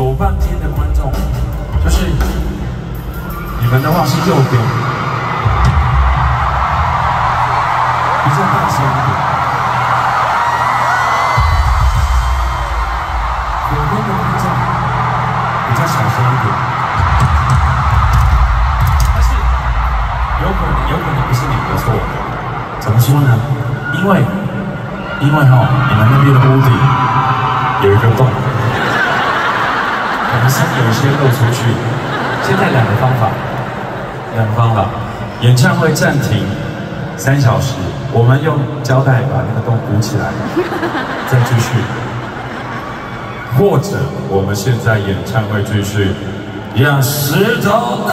左半边的观众，就是你们的话是右边，比较大声一点。左边的观众比较小声一点。但是有可能，有可能不是你的错。怎么说呢？因为，因为哈、你们那边的屋顶有一个洞。我们是有些漏出去。现在两个方法，两个方法，演唱会暂停三小时，我们用胶带把那个洞补起来，再继续。或者我们现在演唱会继续，让石头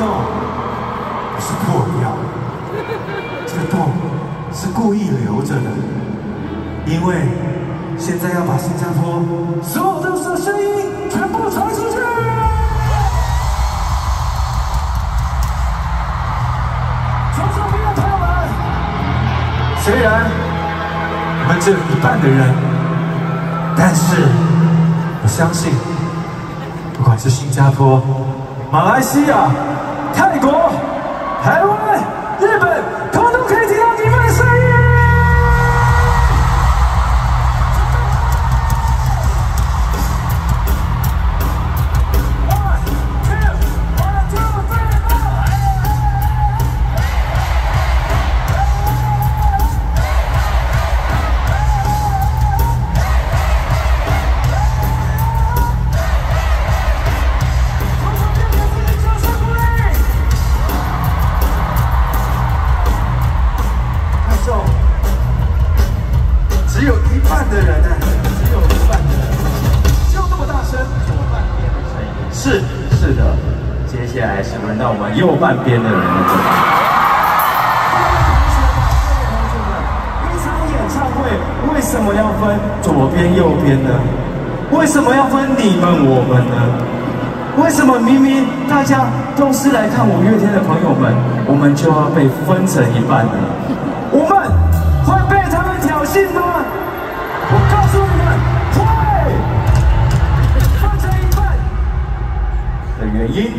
洞不是破掉，这个洞是故意留着的，因为现在要把新加坡所有的声音全部传出去。从这边的朋友们，虽然我们只有一半的人，但是我相信，不管是新加坡。马来西亚、泰国、台湾、日本，到我们右半边的人了。一场演唱会为什么要分左边右边呢？为什么要分你们我们呢？为什么明明大家都是来看五月天的朋友们，我们就要被分成一半呢？的原因，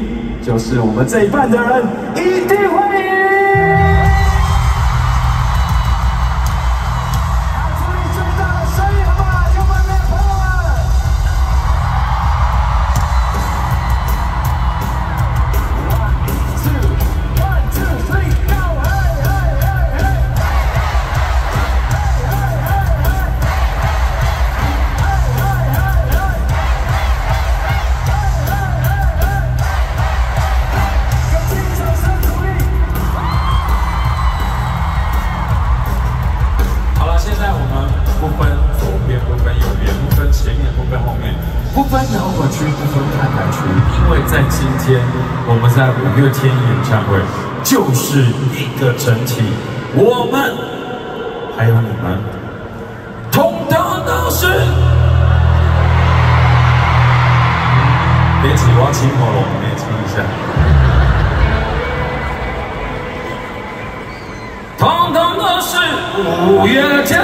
就是我们这一半的人一定会赢。看台区，因为在今天我们在五月天演唱会就是一个整体，我们还有你们，通通都是。别急，我要清喉咙，你也清一下。通通都是五月天。